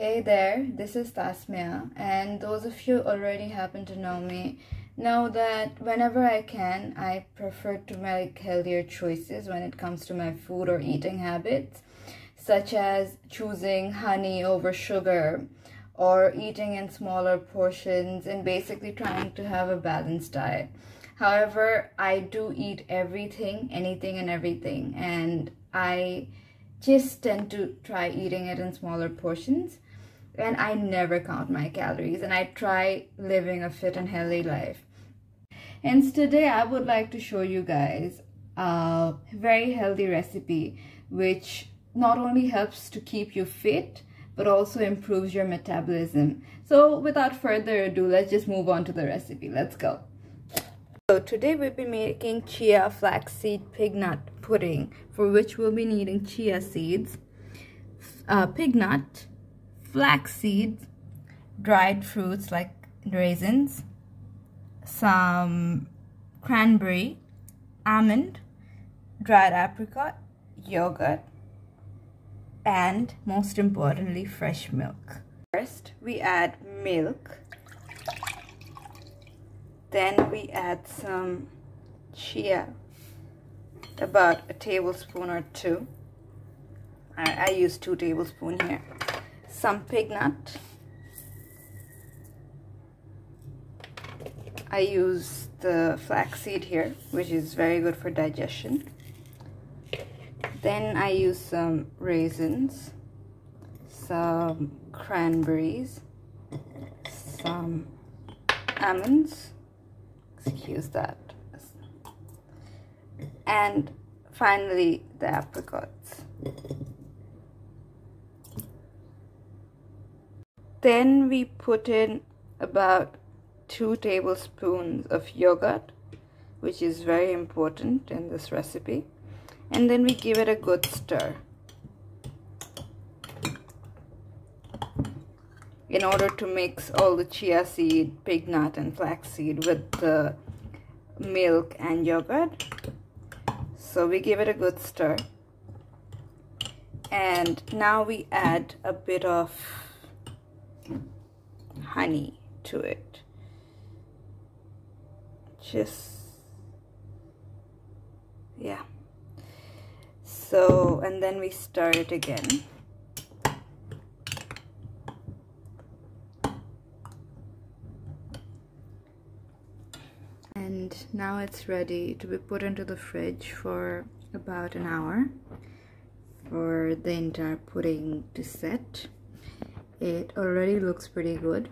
Hey there, this is Tasmia, and those of you already happen to know me know that whenever I can, I prefer to make healthier choices when it comes to my food or eating habits, such as choosing honey over sugar or eating in smaller portions and basically trying to have a balanced diet. However, I do eat everything, anything and everything, and I just tend to try eating it in smaller portions and I never count my calories and I try living a fit and healthy life. And today I would like to show you guys a very healthy recipe which not only helps to keep you fit but also improves your metabolism. So without further ado, let's just move on to the recipe. Let's go. So today we'll be making chia flaxseed pig nut pudding for which we'll be needing chia seeds, uh, pig nut, flax seeds, dried fruits like raisins, some cranberry, almond, dried apricot, yogurt, and most importantly, fresh milk. First, we add milk. Then we add some chia, about a tablespoon or two. I, I use two tablespoons here some pig nut. I use the flaxseed here, which is very good for digestion. Then I use some raisins, some cranberries, some almonds, excuse that, and finally the apricots. Then we put in about two tablespoons of yogurt, which is very important in this recipe. And then we give it a good stir. in order to mix all the chia seed, pig nut and flax seed with the milk and yogurt. So we give it a good stir. And now we add a bit of honey to it. Just, yeah. So, and then we stir it again. And now it's ready to be put into the fridge for about an hour for the entire pudding to set it already looks pretty good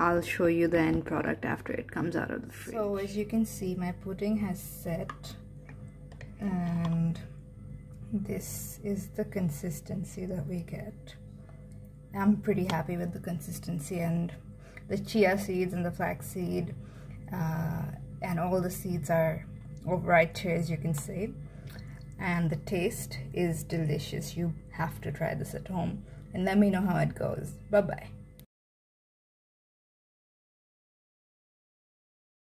I'll show you the end product after it comes out of the fridge. So as you can see my pudding has set and this is the consistency that we get. I'm pretty happy with the consistency and the chia seeds and the flax seed uh, and all the seeds are right here as you can see and the taste is delicious. You have to try this at home and let me know how it goes. Bye bye.